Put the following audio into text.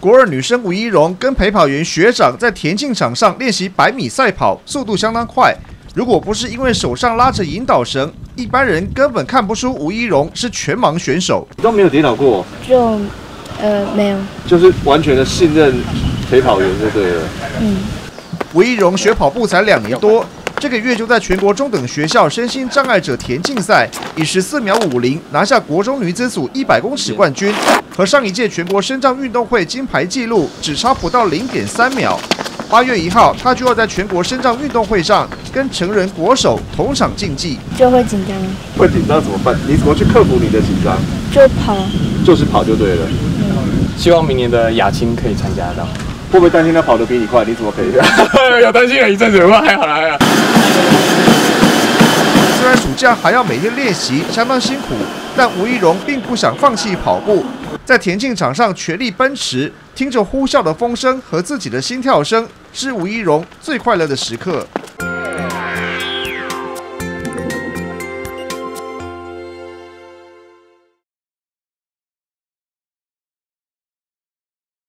国二女生吴一荣跟陪跑员学长在田径场上练习百米赛跑，速度相当快。如果不是因为手上拉着引导绳，一般人根本看不出吴一荣是全盲选手。你都没有跌倒过，就呃没有，就是完全的信任陪跑员就对了。嗯，吴一荣学跑步才两年多，这个月就在全国中等学校身心障碍者田径赛以十四秒五零拿下国中女子组一百公尺冠军，和上一届全国身障运动会金牌纪录只差不到零点三秒。八月一号，他就要在全国身障运动会上跟成人国手同场竞技。就会紧张，会紧张怎么办？你怎么去克服你的紧张？就跑，就是跑就对了。希望明年的亚青可以参加到。会不会担心他跑得比你快？你怎么可以？有担心了一阵子，不过还好啦，还好。虽然暑假还要每天练习，相当辛苦，但吴一荣并不想放弃跑步，在田径场上全力奔驰，听着呼啸的风声和自己的心跳声，是吴一荣最快乐的时刻。